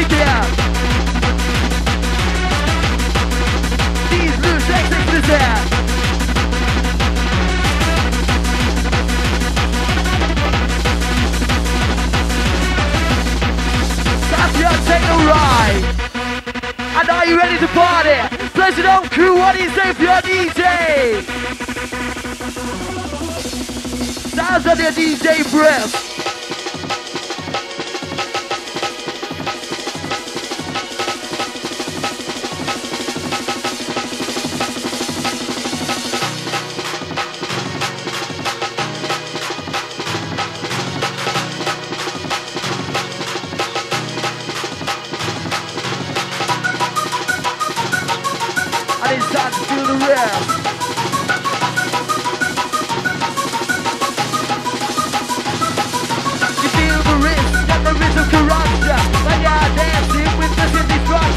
kick it out. These loose exits is there. That's your techno ride. And are you ready to party? Pleasuredome crew, what do you say for your DJ? Sounds of your DJ breath.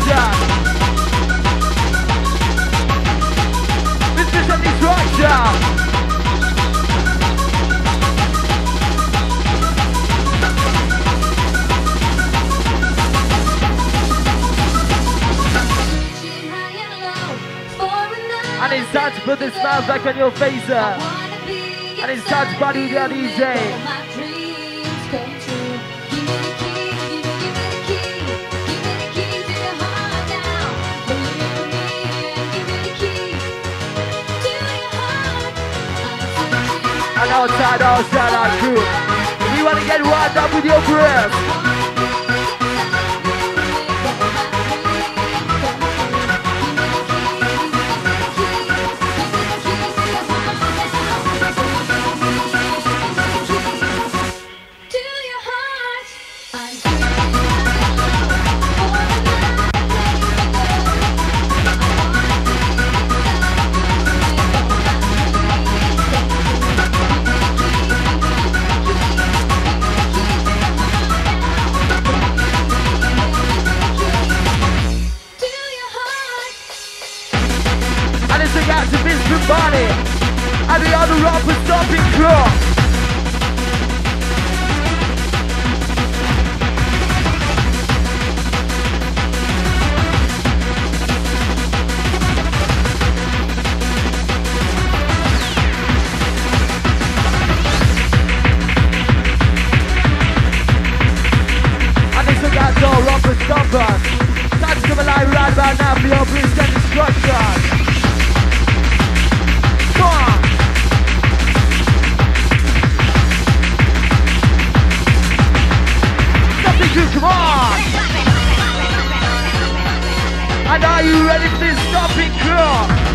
Destruction With this destruction And it's time to put the smiles back on your face uh. And it's time to party with And outside, outside our crew We wanna get wound up with your breath and destruction Come on. And are you ready for this stopping crew?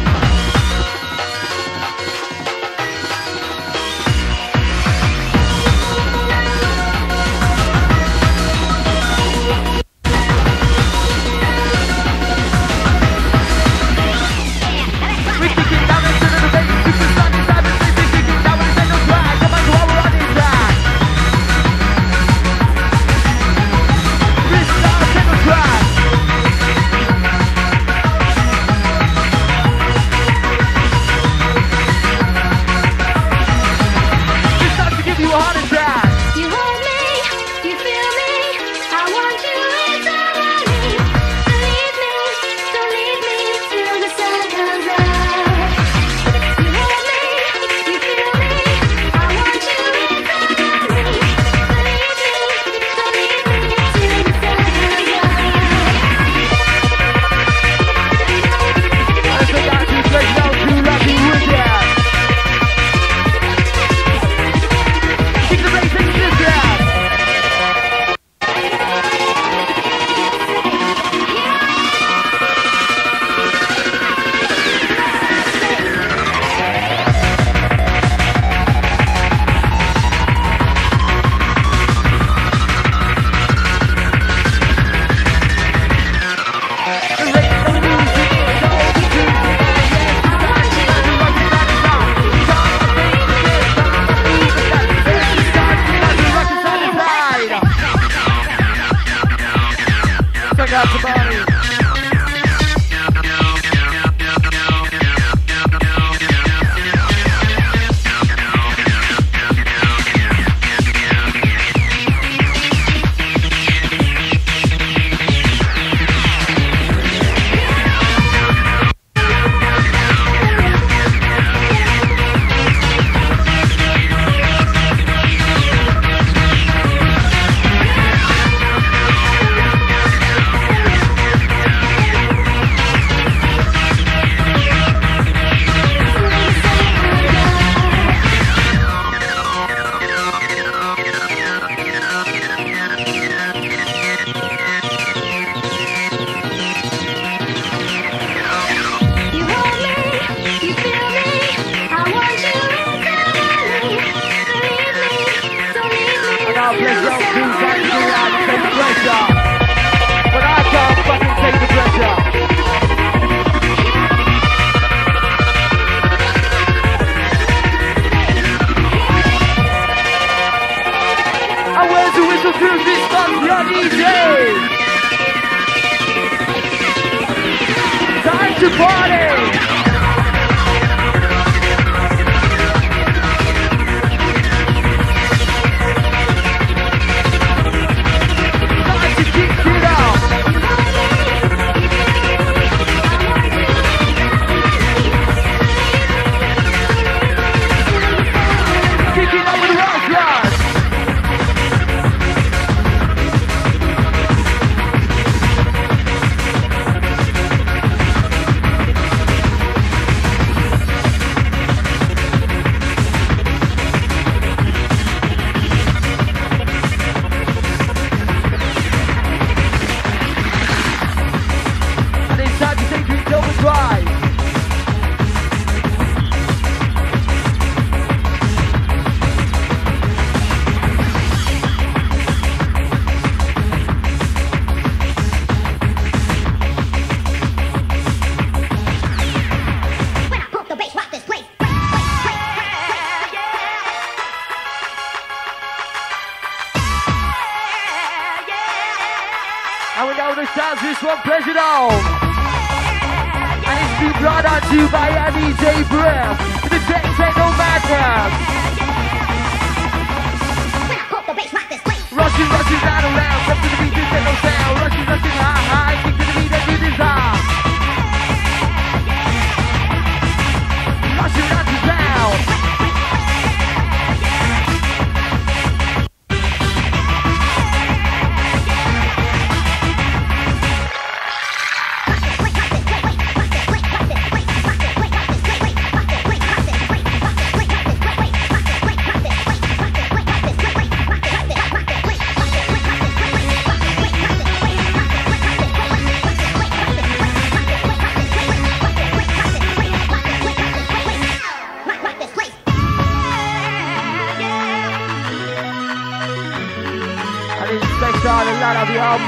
party,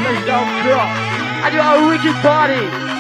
place. I do a wicked party.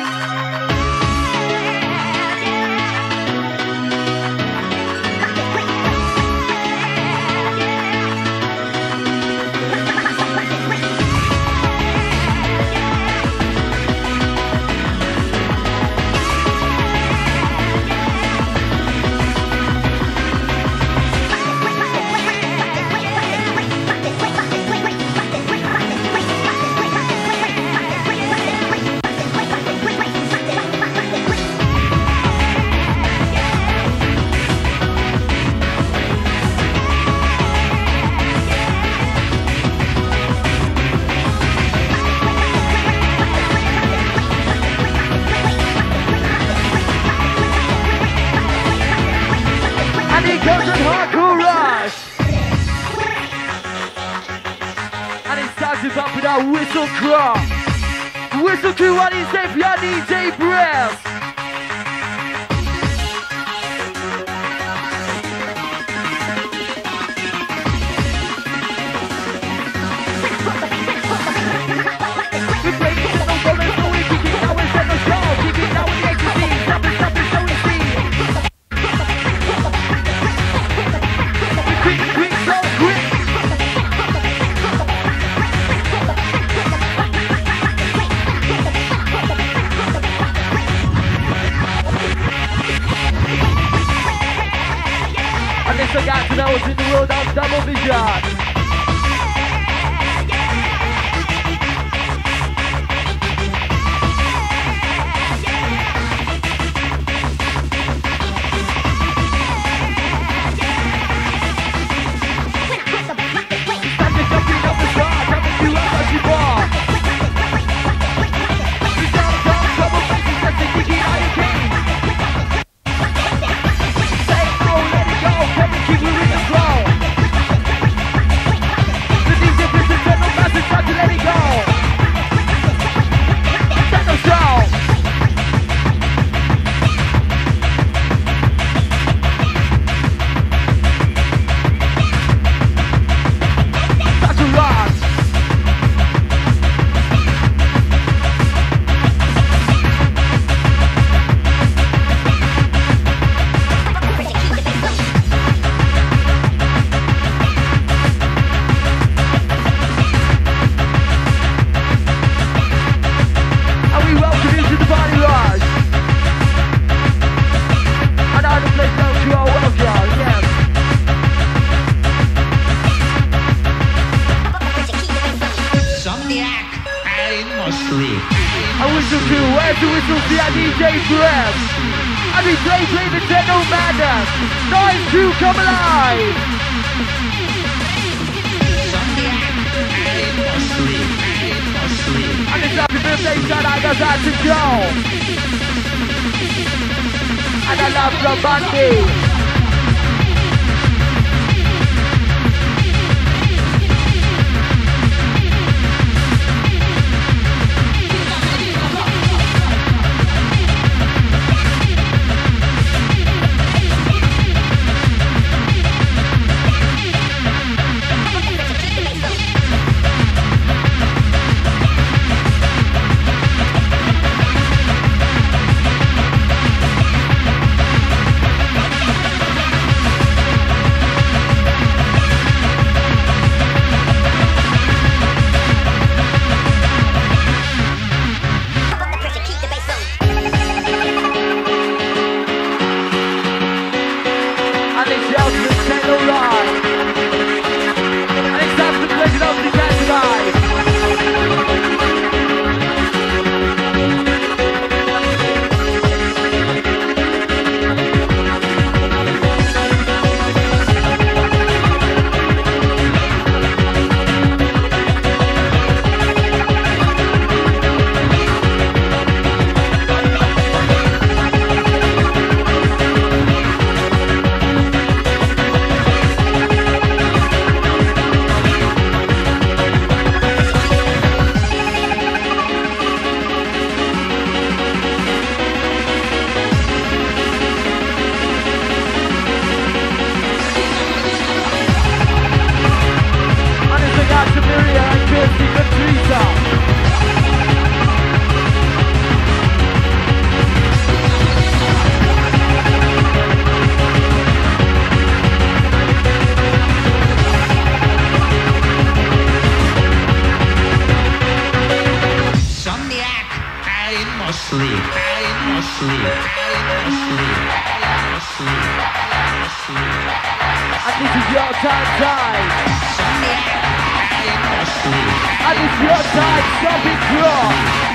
Sophie Clark.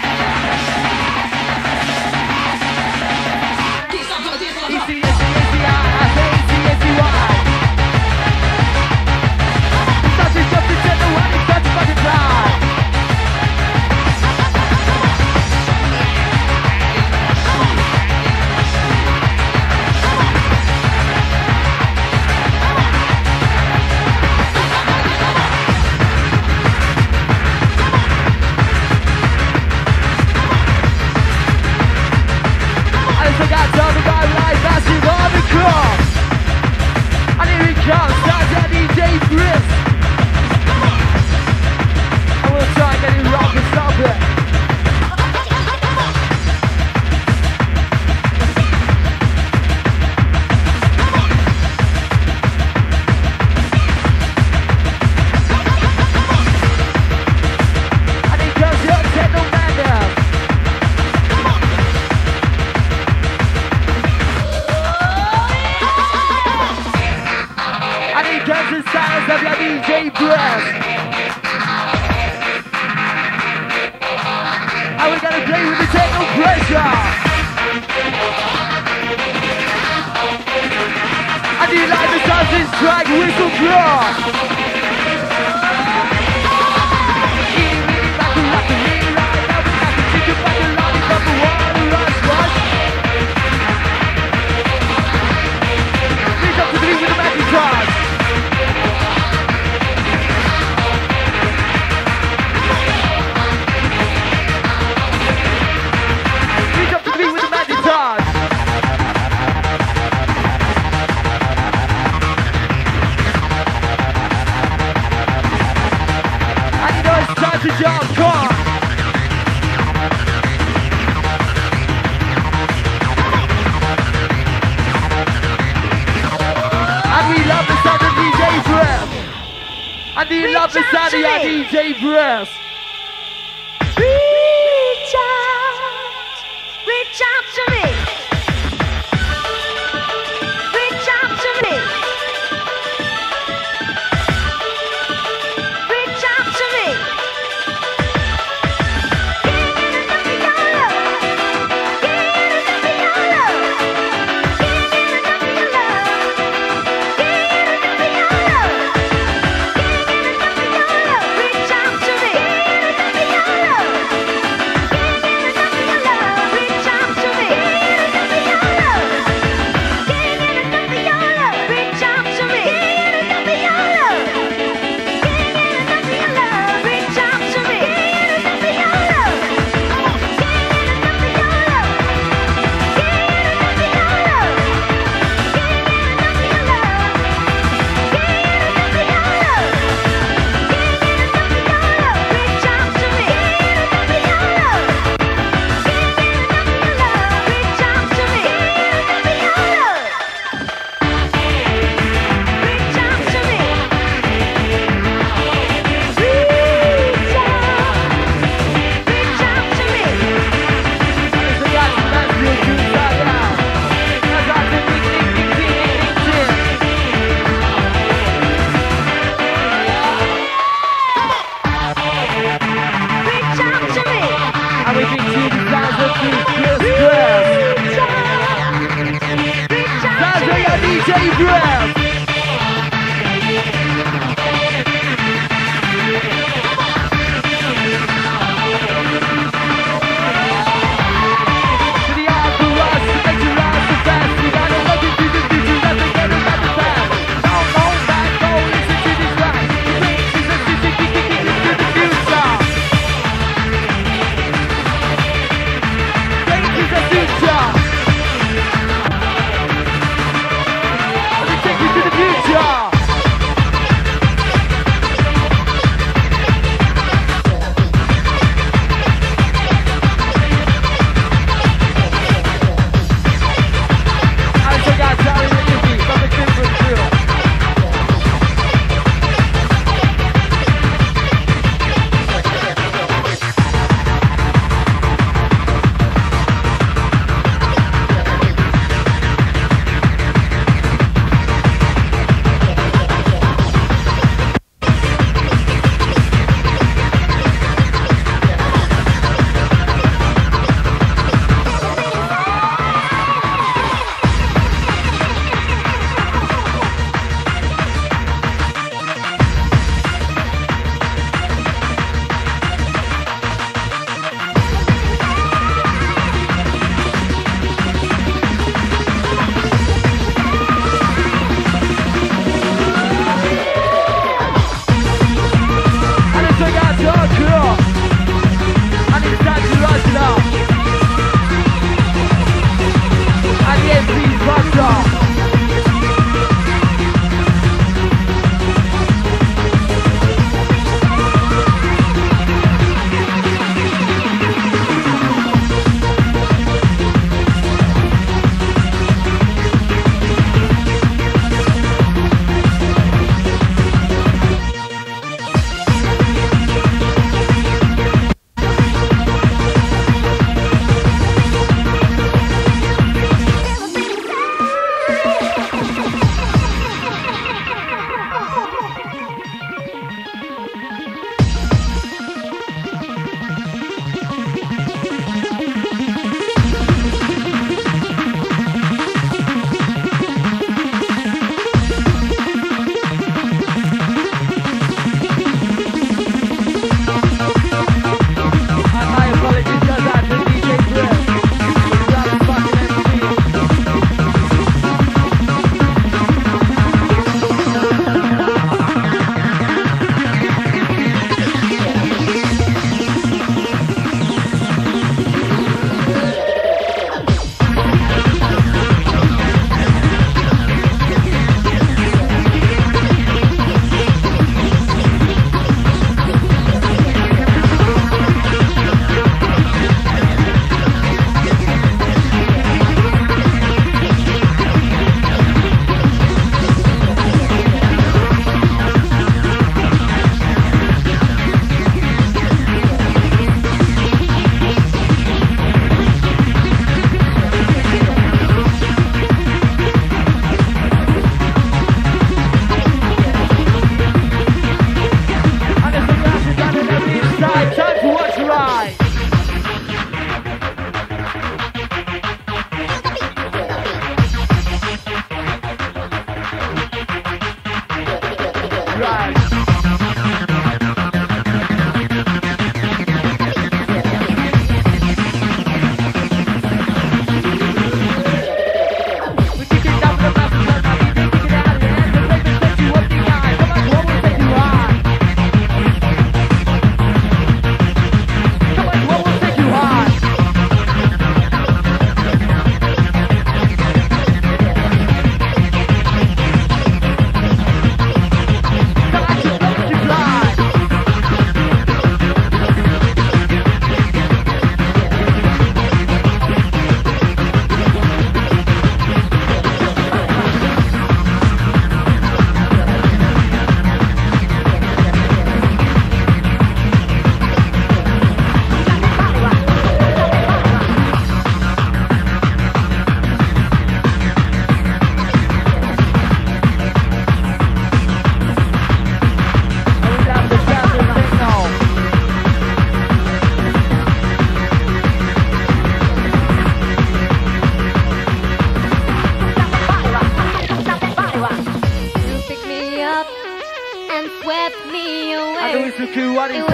It's Sadia DJ Brisk.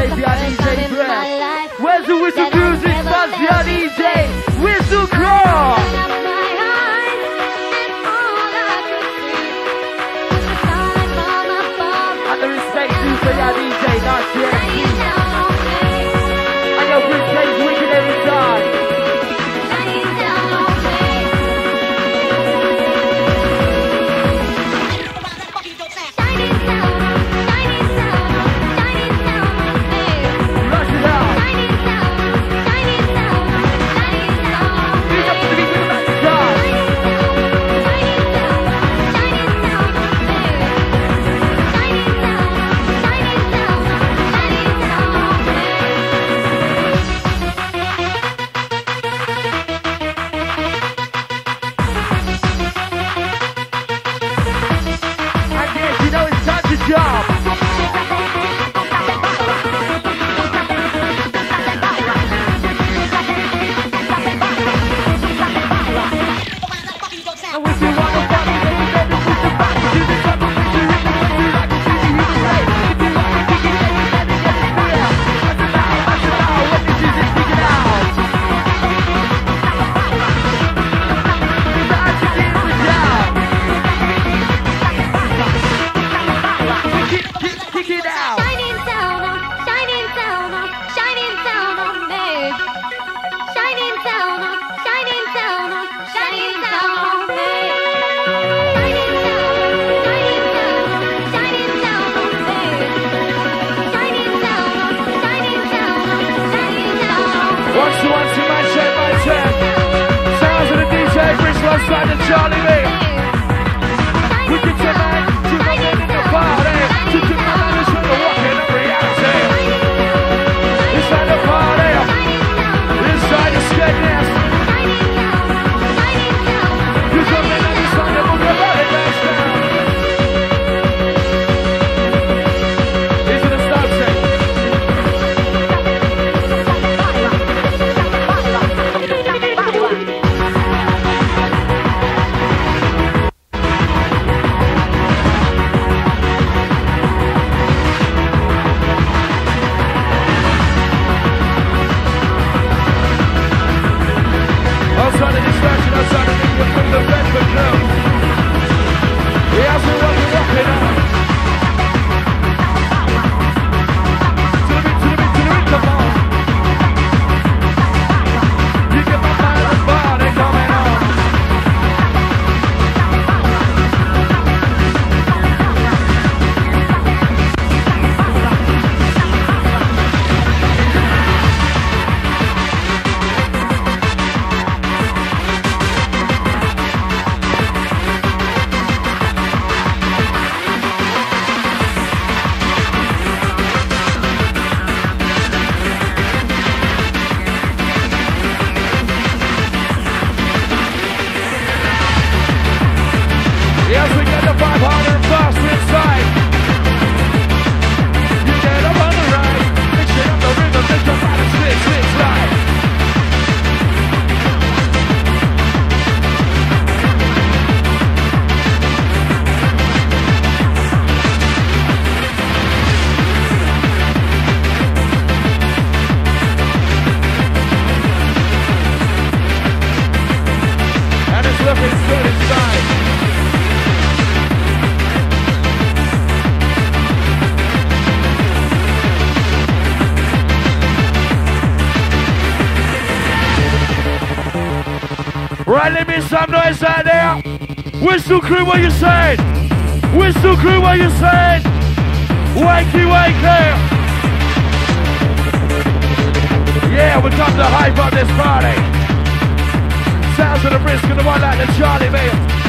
baby, I DJ Brad. Where's the whistle music, Fuzzy, I DJ? Whistle crawl! Respect you for your DJ, not yet. Alright, let me some noise out there. Whistle crew, what you saying? Whistle crew, what you saying? Wakey, wakey. Yeah, we're done the hype on this party. Sounds of the Brisk and the one like the Charlie, Bill.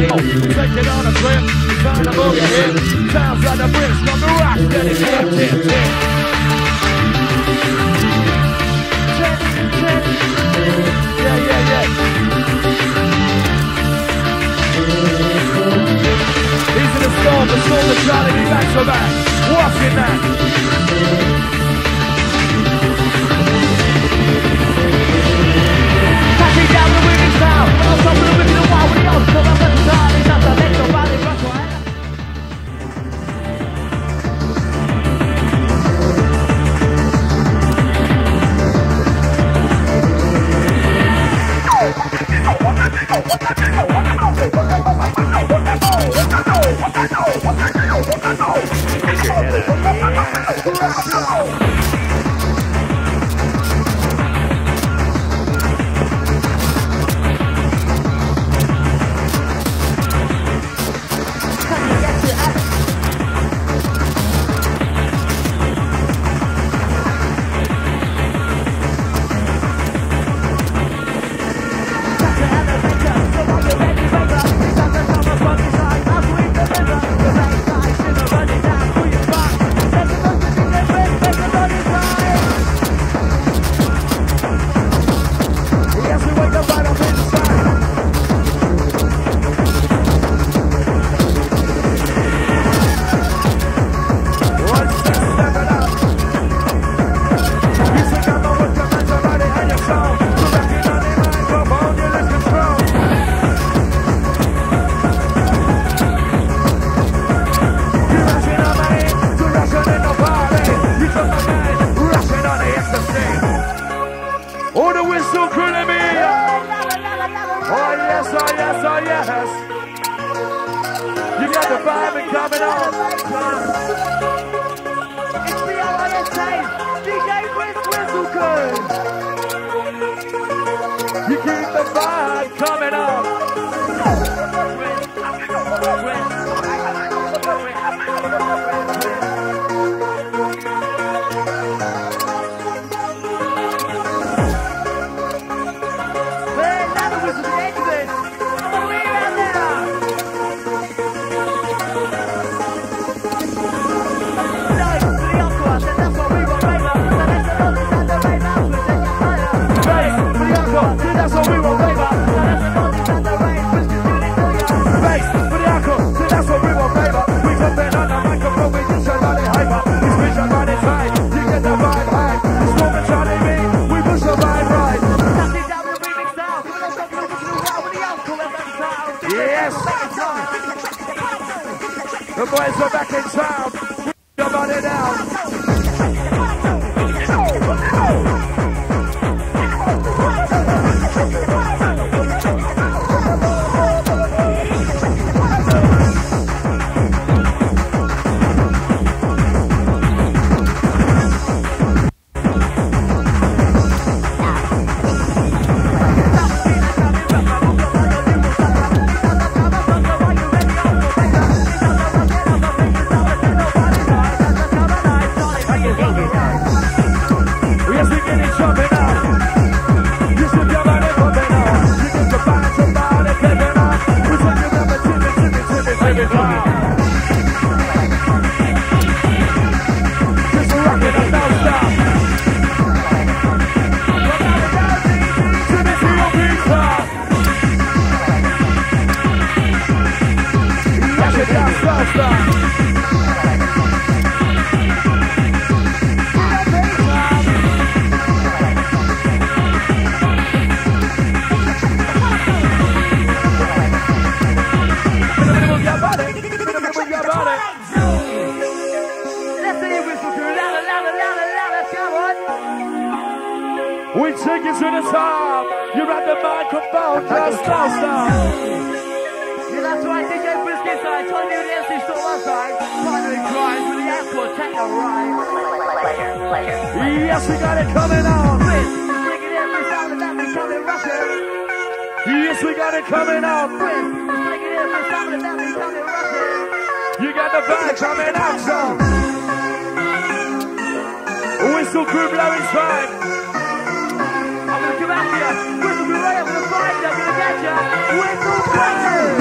Take it on a trip, trying to. Sounds like the bricks from the rock, then yeah, yeah. These are the storm, the storm, Charlie, be back to back. That. Passing down the women's town. On top of the We take it to the top. You're at the microphone, just don't stop. Yeah, that's right, DJ Biscuits. I told you this is still last time. Finally crying with the alcohol, take a ride. Yes, we got it coming on. Bring it in, we sound that we coming. Yes, we got it coming on. Bring it in, we sound that we coming. You got the vibe coming out, so. Whistle crew blowing time. Wake get ya with the up.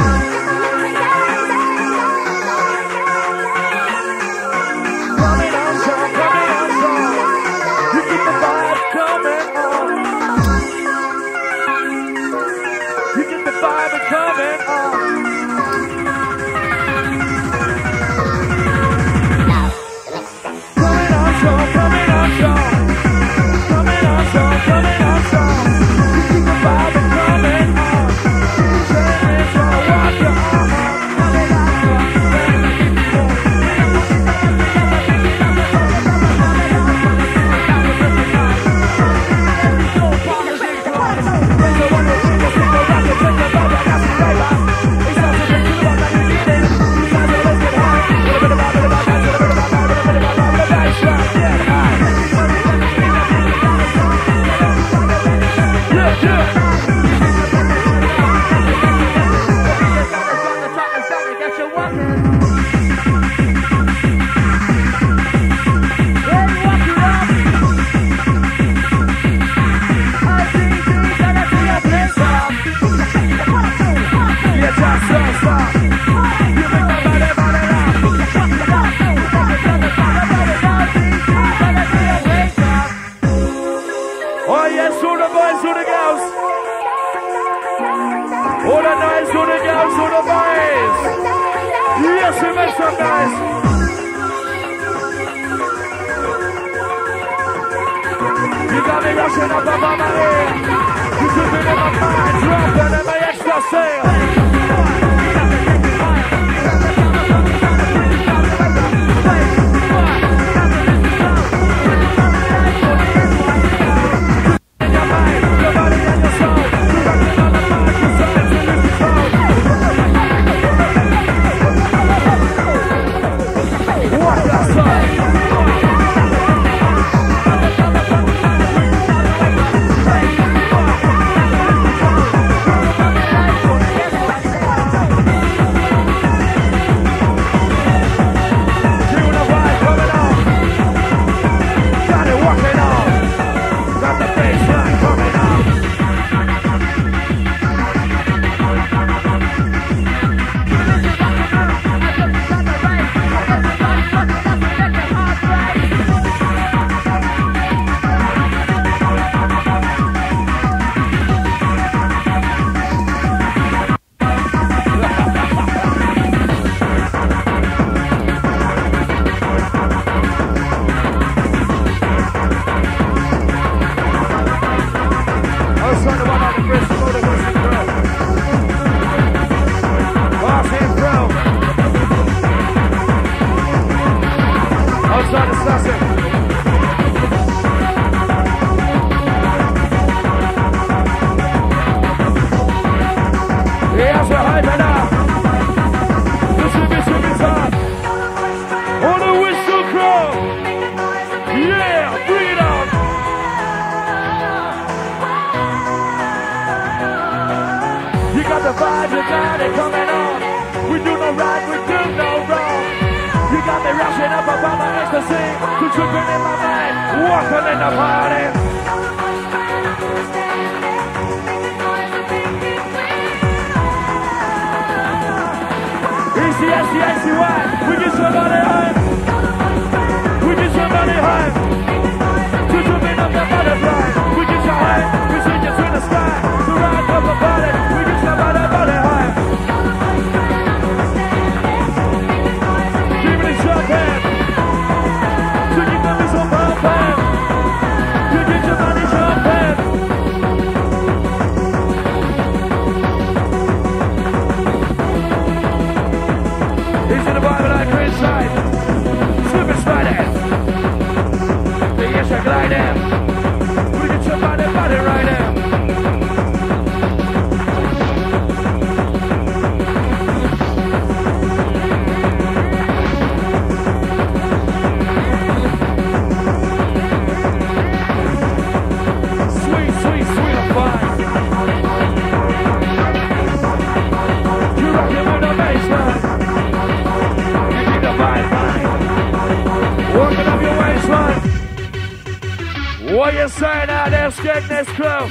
What you say now? Let's get this crew?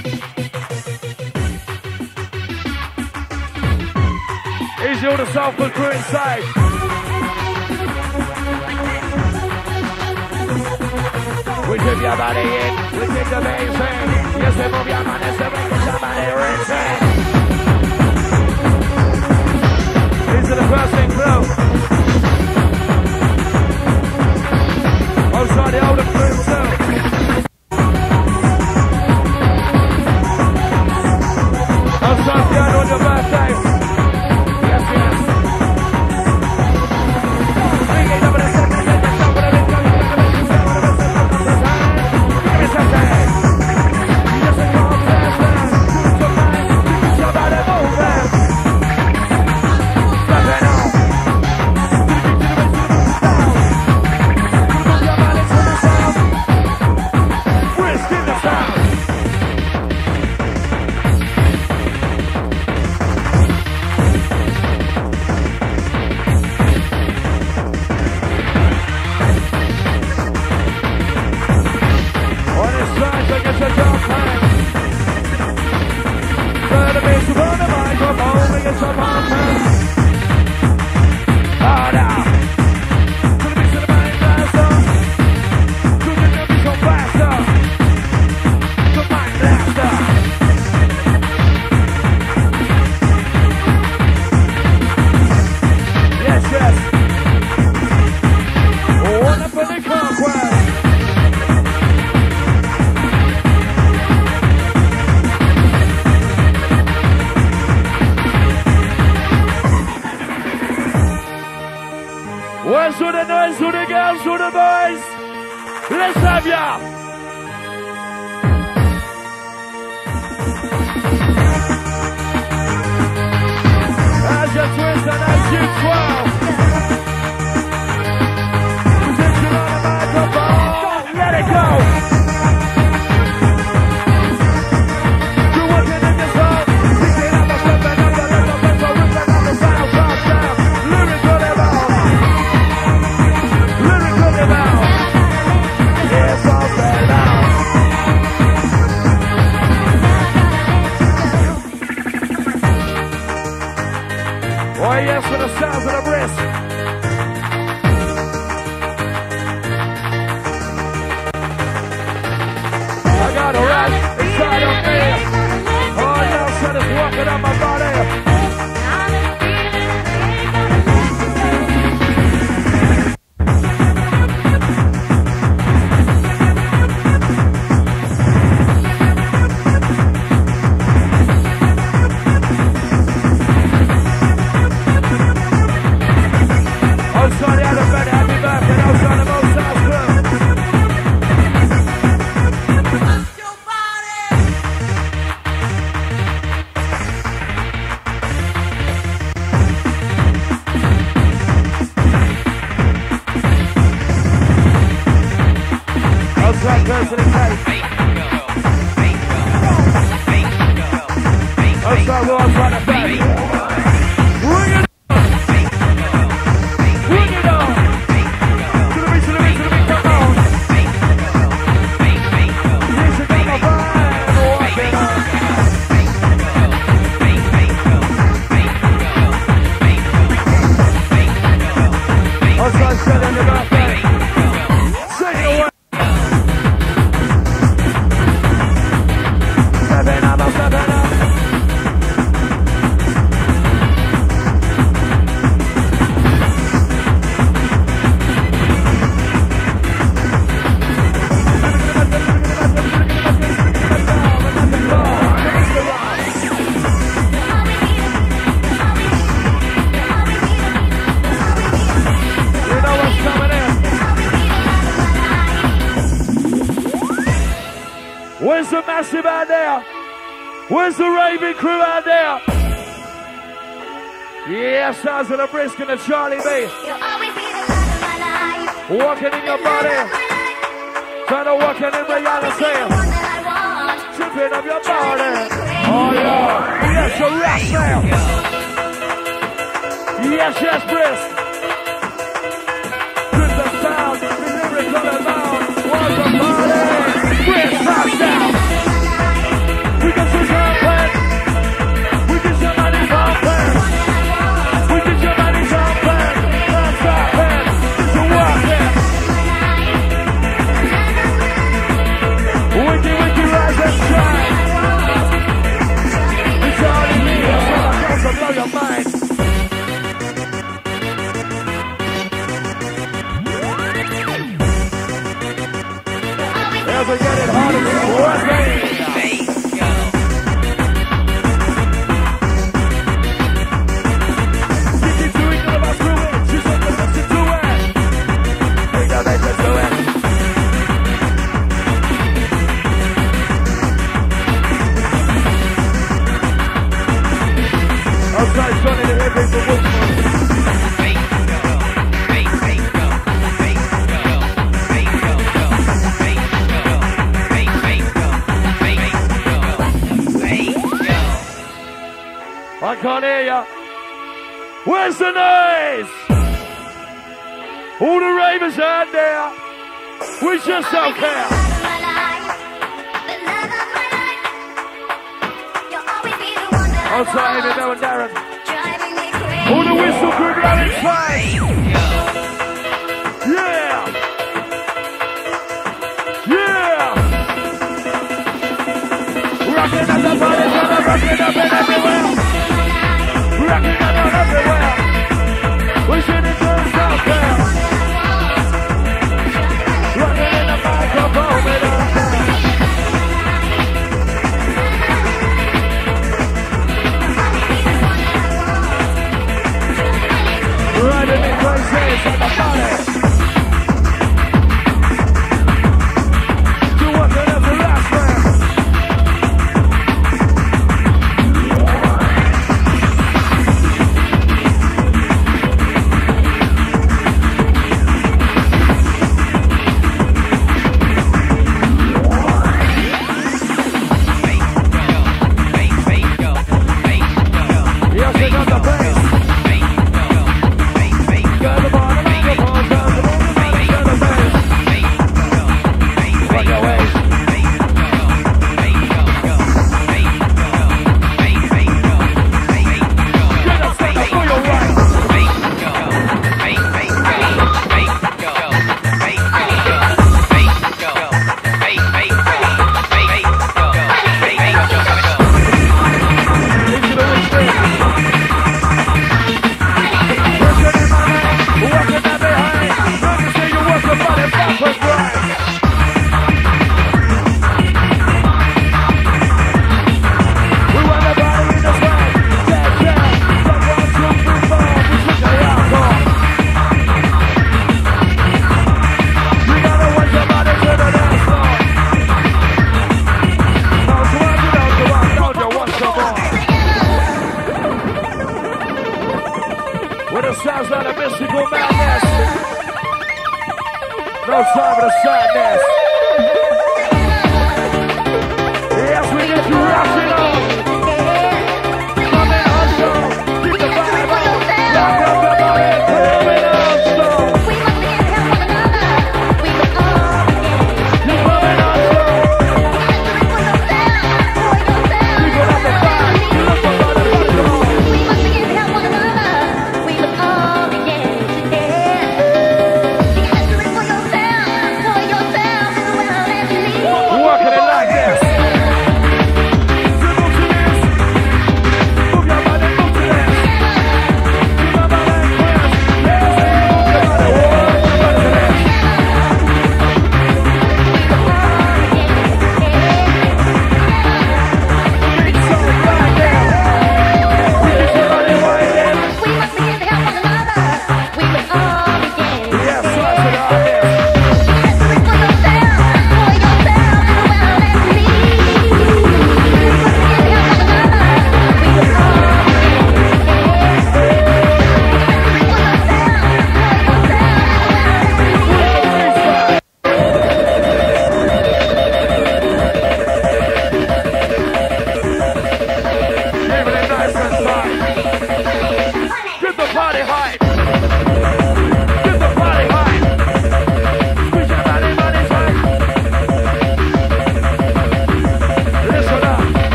Is you the Southwood crew inside? We dip your body in, we dip the bass in. Yes, we move your money, so we get your money rinsing. These are the first thing crew. Also the older crew too. 在 Sous les gars, sous les boys. Les Savia. Ah, j'ai trouvé as là, j'ai gonna beat. TV crew out there. Yeah, stars of the Brisk and the Charlie B. Walking in your body. Trying to walk in the reality. Tripping up your body. Oh, yeah. Yes, you're right, Yes, yes, Brisk. forget it harder than the worst. Lose yourself here. Outside Amy, Darren. All the whistle crew, blood and flame. Yeah. Yeah. Rocking at the party, up and everywhere. Rocking up everywhere. Wishing it turns out there. Riding me crazy, it's like a body.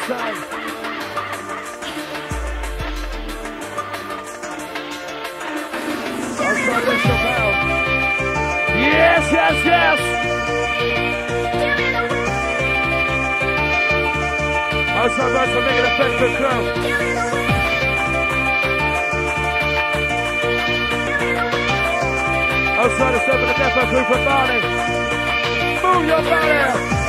Outside the Yes, yes, yes. Outside that's for making a effective crew. Outside the seven, the depot crew for Barney. Move your body.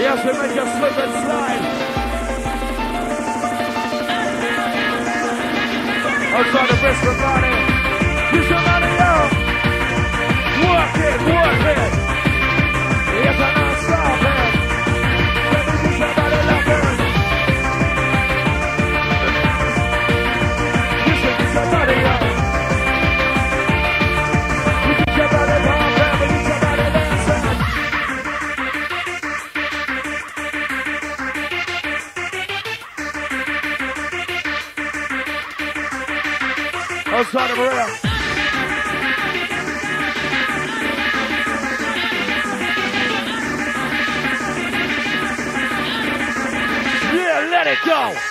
Yes, we make you slip and slide. Outside the Bristol body, you somebody else. Work it, work it. Yes, I know, Maria. Yeah, let it go.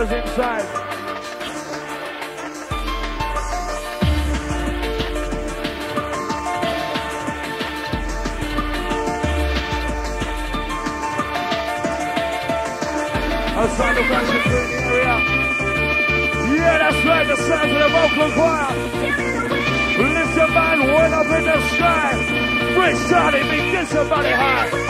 Brothers inside. Outside the Franklin area. Yeah, that's right, the sounds of the vocal choir. Lift your man way up in the sky. Freestyling me, get somebody high.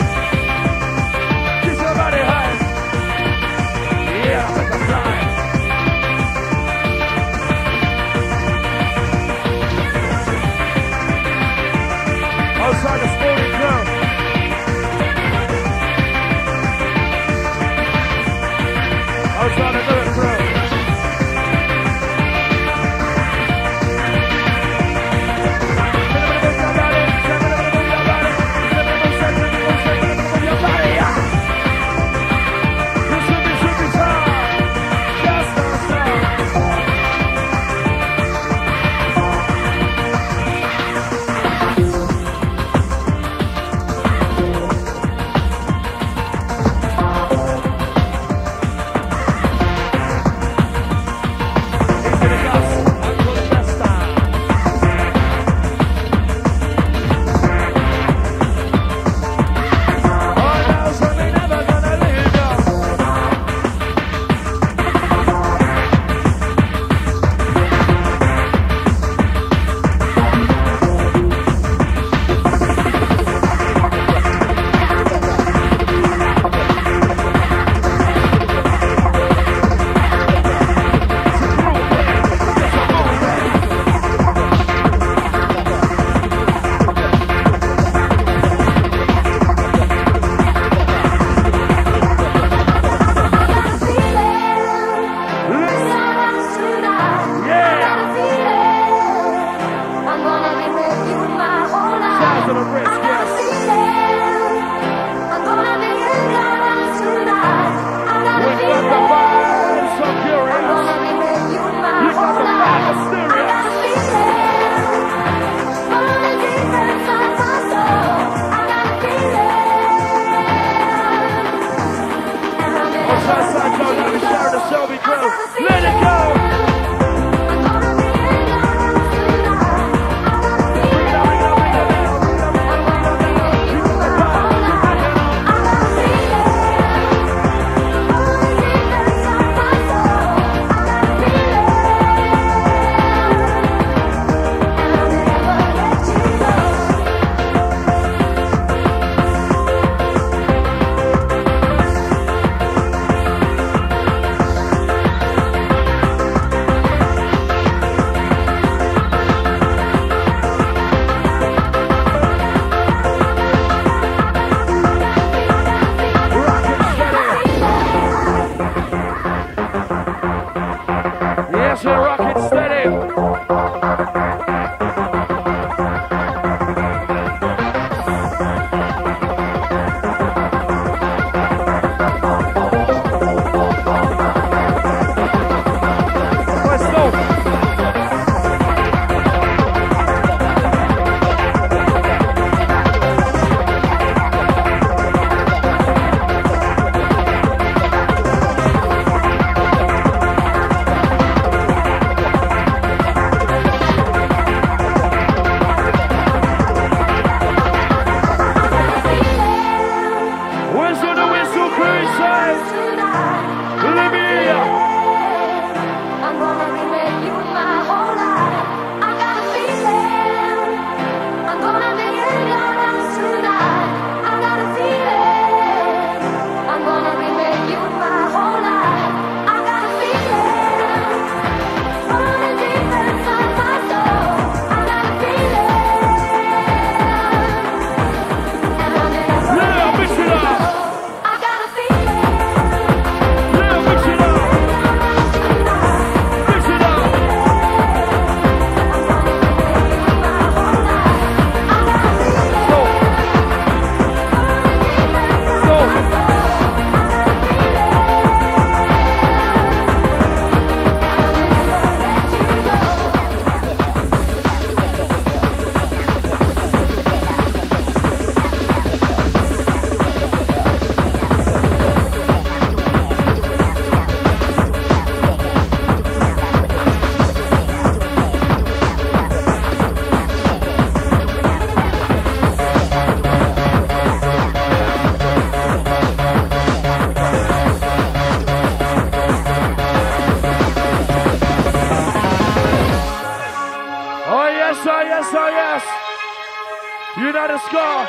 Score.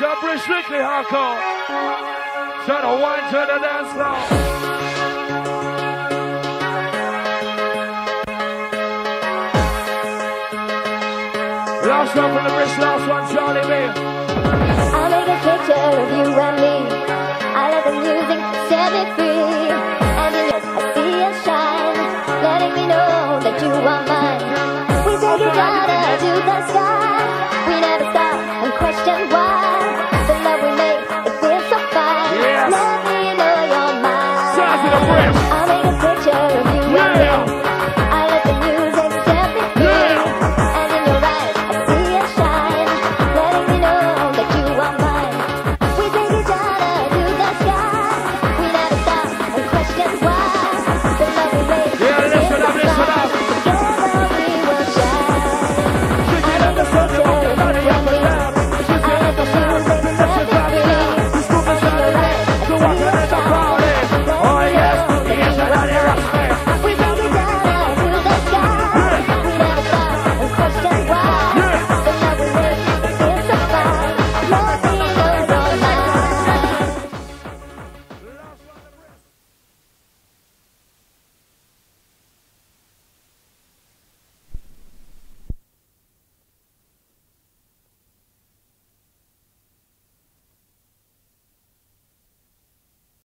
Jump Bridge strictly hardcore. Turn the wine to the dance floor. Last one from the bridge, last one, Charlie B. I'll make a picture of you and me. I let the music set me free. And your I see you shine, letting me know that you are mine. We take each other to the sky.